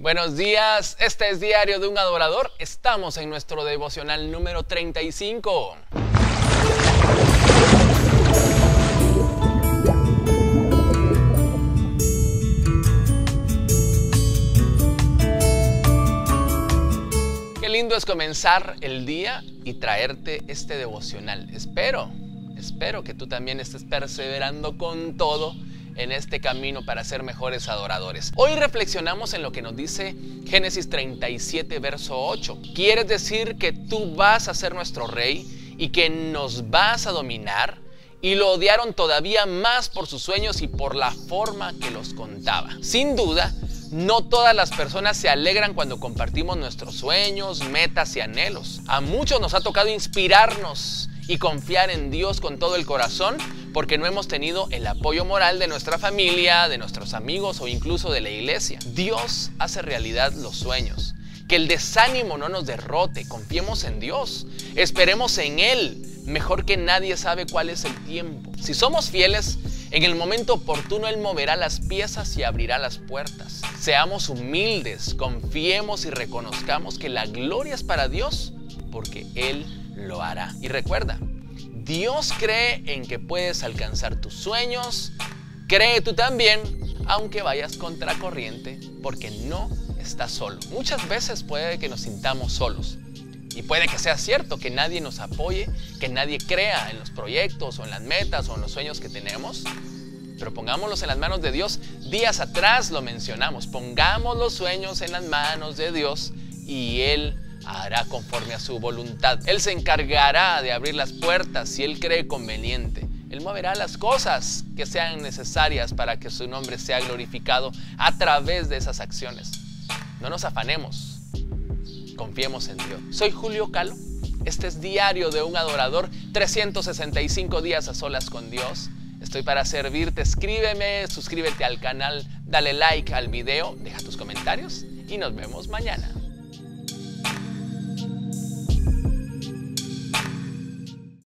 Buenos días, este es Diario de un Adorador. Estamos en nuestro devocional número 35. Qué lindo es comenzar el día y traerte este devocional. Espero, espero que tú también estés perseverando con todo en este camino para ser mejores adoradores. Hoy reflexionamos en lo que nos dice Génesis 37, verso 8. ¿Quieres decir que tú vas a ser nuestro rey y que nos vas a dominar? Y lo odiaron todavía más por sus sueños y por la forma que los contaba. Sin duda, no todas las personas se alegran cuando compartimos nuestros sueños, metas y anhelos. A muchos nos ha tocado inspirarnos y confiar en Dios con todo el corazón porque no hemos tenido el apoyo moral de nuestra familia, de nuestros amigos o incluso de la iglesia. Dios hace realidad los sueños. Que el desánimo no nos derrote, confiemos en Dios, esperemos en Él. Mejor que nadie sabe cuál es el tiempo. Si somos fieles, en el momento oportuno Él moverá las piezas y abrirá las puertas. Seamos humildes, confiemos y reconozcamos que la gloria es para Dios porque Él lo hará. Y recuerda, Dios cree en que puedes alcanzar tus sueños. Cree tú también, aunque vayas contracorriente, porque no estás solo. Muchas veces puede que nos sintamos solos. Y puede que sea cierto que nadie nos apoye, que nadie crea en los proyectos o en las metas o en los sueños que tenemos. Pero pongámoslos en las manos de Dios. Días atrás lo mencionamos. Pongamos los sueños en las manos de Dios y Él hará conforme a su voluntad. Él se encargará de abrir las puertas si Él cree conveniente. Él moverá las cosas que sean necesarias para que su nombre sea glorificado a través de esas acciones. No nos afanemos, confiemos en Dios. Soy Julio Calo. Este es Diario de un Adorador, 365 días a solas con Dios. Estoy para servirte. Escríbeme, suscríbete al canal, dale like al video, deja tus comentarios y nos vemos mañana.